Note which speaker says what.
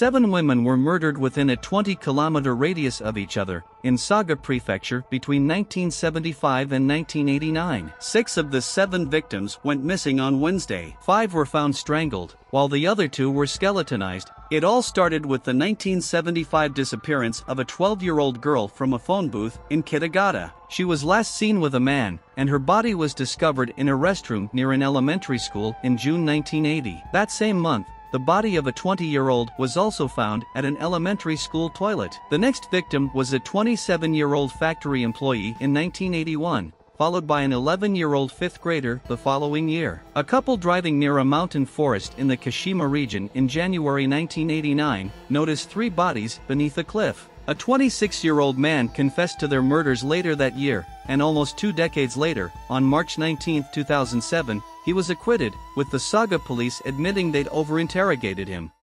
Speaker 1: Seven women were murdered within a 20-kilometer radius of each other, in Saga Prefecture between 1975 and 1989. Six of the seven victims went missing on Wednesday. Five were found strangled, while the other two were skeletonized. It all started with the 1975 disappearance of a 12-year-old girl from a phone booth in Kitagata. She was last seen with a man, and her body was discovered in a restroom near an elementary school in June 1980. That same month, the body of a 20-year-old was also found at an elementary school toilet. The next victim was a 27-year-old factory employee in 1981, followed by an 11-year-old fifth grader the following year. A couple driving near a mountain forest in the Kashima region in January 1989 noticed three bodies beneath a cliff. A 26-year-old man confessed to their murders later that year, and almost two decades later, on March 19, 2007, he was acquitted, with the Saga police admitting they'd over-interrogated him.